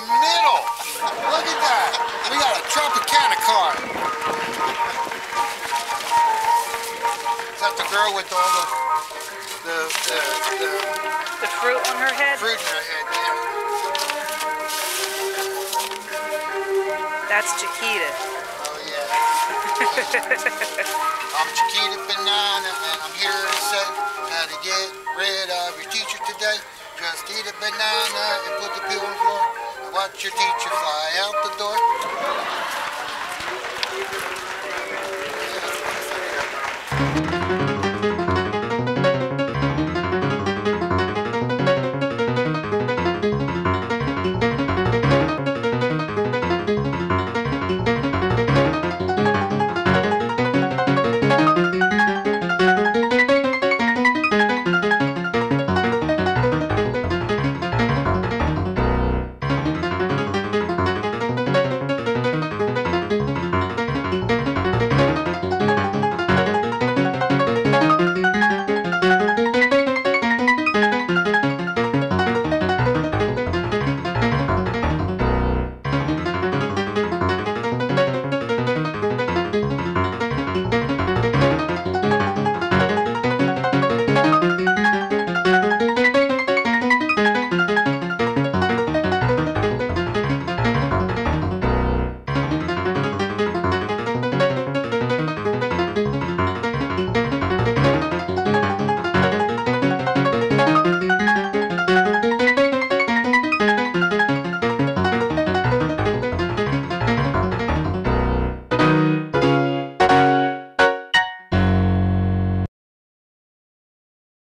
middle. Look at that. We got a Tropicana car. Is that the girl with all the the the, the, the fruit on her head? Fruit in her head, yeah. That's Chiquita. Oh yeah. I'm Chiquita Banana, and I'm here to say how to get rid of your teacher today. Just eat a banana and put the peel on the floor. Watch your teacher fly out the door.